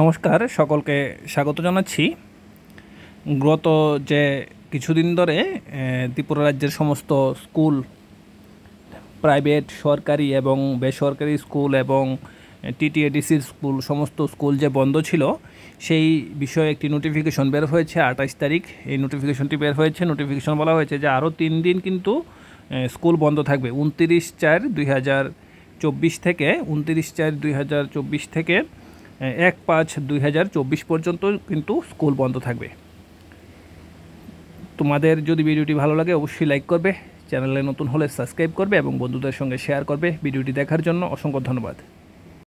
নমস্কার, সকলকে স্বাগত জানাচ্ছি। গত যে কিছুদিন ধরে ত্রিপুরা রাজ্যের সমস্ত স্কুল, প্রাইভেট, সরকারি এবং বেসরকারি স্কুল এবং টিটিএডিসির স্কুল, সমস্ত স্কুল যে বন্ধ ছিল, সেই বিষয়ে একটি নোটিফিকেশন বের হয়েছে আঠাশ তারিখ। এই নোটিফিকেশনটি বের হয়েছে। নোটিফিকেশন বলা হয়েছে যে আরও তিন দিন কিন্তু স্কুল বন্ধ থাকবে। উনতিরিশ চার দুই থেকে, উনতিরিশ চার দুই থেকে এক পাঁচ দুই পর্যন্ত কিন্তু স্কুল বন্ধ থাকবে। তোমাদের যদি ভিডিওটি ভালো লাগে, অবশ্যই লাইক করবে। চ্যানেলে নতুন হলে সাবস্ক্রাইব করবে এবং বন্ধুদের সঙ্গে শেয়ার করবে। ভিডিওটি দেখার জন্য অসংখ্য ধন্যবাদ।